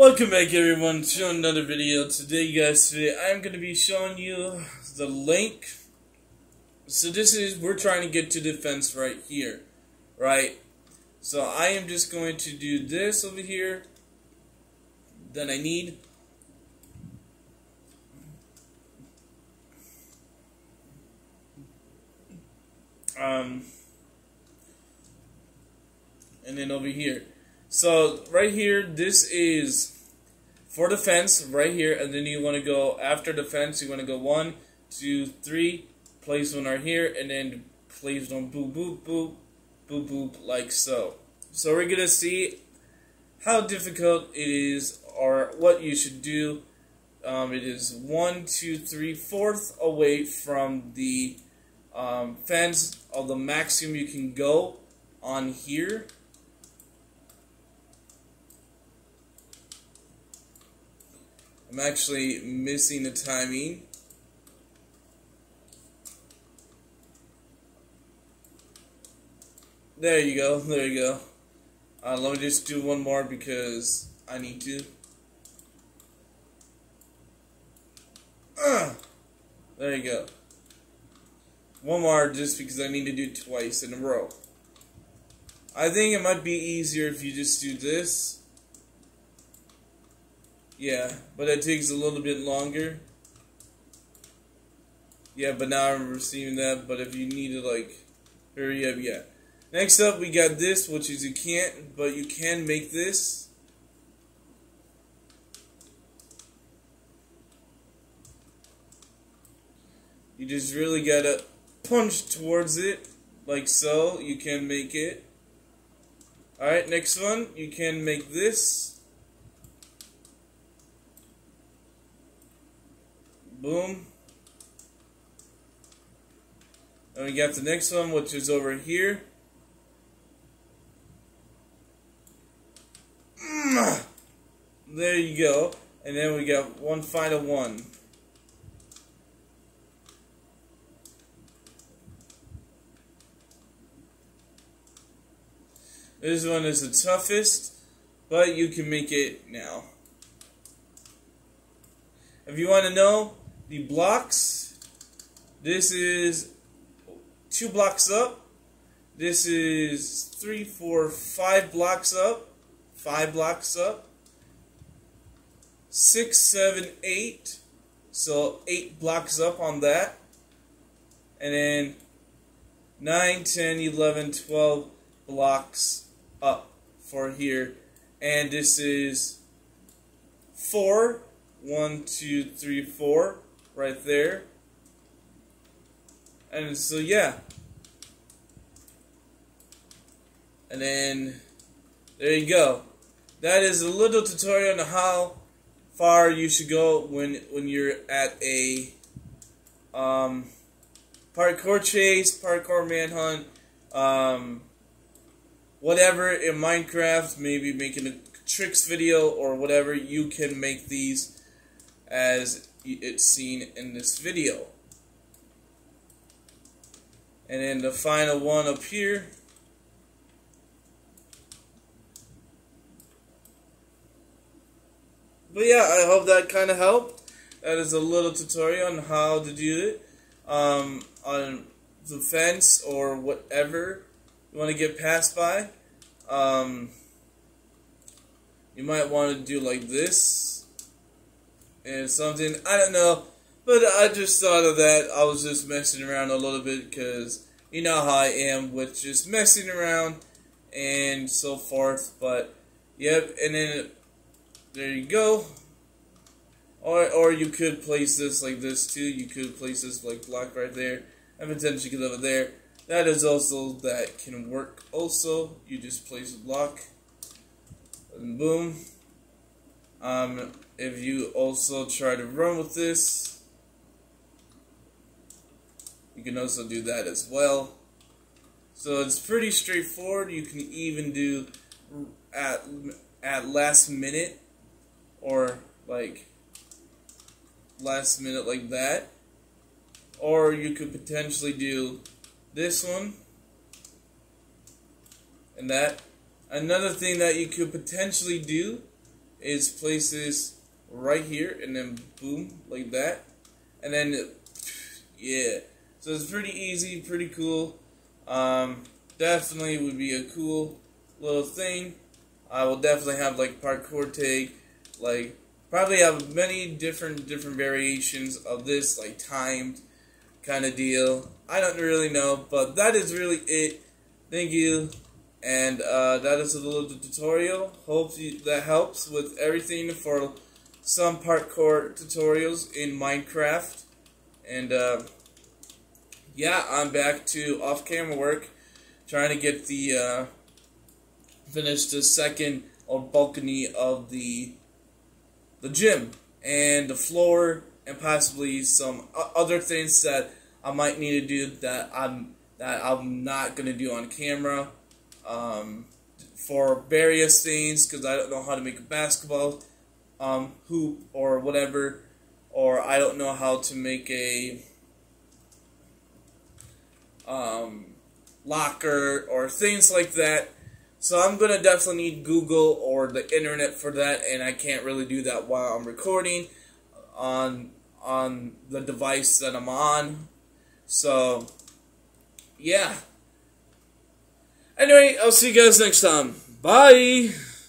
Welcome back everyone to another video. Today guys, today I'm going to be showing you the link. So this is, we're trying to get to the fence right here, right? So I am just going to do this over here. Then I need um and then over here so right here, this is for the fence right here, and then you want to go after the fence. You want to go one, two, three. Place one right here, and then place one boop boop boop boop boop like so. So we're gonna see how difficult it is, or what you should do. Um, it is one, two, three, fourth away from the um, fence of the maximum you can go on here. I'm actually missing the timing. There you go, there you go. Uh, let me just do one more because I need to. Uh, there you go. One more just because I need to do it twice in a row. I think it might be easier if you just do this. Yeah, but it takes a little bit longer. Yeah, but now I'm receiving that. But if you need to, like, hurry up, yeah. Next up, we got this, which is you can't, but you can make this. You just really gotta punch towards it, like so. You can make it. Alright, next one, you can make this. Boom. And we got the next one, which is over here. Mm. There you go. And then we got one final one. This one is the toughest, but you can make it now. If you want to know, the blocks. This is two blocks up. This is three, four, five blocks up. Five blocks up. Six, seven, eight. So eight blocks up on that. And then 9, 10, 11, 12 blocks up for here. And this is 4 one, two, three, four, right there. And so, yeah. And then, there you go. That is a little tutorial on how far you should go when when you're at a um, parkour chase, parkour manhunt, um, whatever in Minecraft, maybe making a tricks video or whatever, you can make these as it's seen in this video. And then the final one up here. But yeah, I hope that kind of helped. That is a little tutorial on how to do it um, on the fence or whatever you want to get passed by. Um, you might want to do like this and something. I don't know, but I just thought of that. I was just messing around a little bit because you know how I am with just messing around and so forth. But yep, and then there you go. Or or you could place this like this too. You could place this like block right there, and potentially get over there. That is also that can work. Also, you just place a block, and boom. Um, if you also try to run with this, you can also do that as well. So it's pretty straightforward. You can even do at at last minute or like last minute like that. Or you could potentially do this one and that. Another thing that you could potentially do is place this right here and then boom like that. And then yeah. So it's pretty easy pretty cool. Um, definitely would be a cool little thing. I will definitely have like parkour take. Like probably have many different different variations of this like timed kind of deal. I don't really know but that is really it. Thank you and uh, that is a little tutorial. Hope you, that helps with everything for some parkour tutorials in Minecraft. And uh, yeah, I'm back to off-camera work, trying to get the uh, finish the second or balcony of the the gym and the floor and possibly some other things that I might need to do that I'm that I'm not gonna do on camera um, for various things because I don't know how to make a basketball um, hoop or whatever, or I don't know how to make a um, locker or things like that. So I'm gonna definitely need Google or the internet for that, and I can't really do that while I'm recording on on the device that I'm on. So yeah. Anyway, I'll see you guys next time. Bye!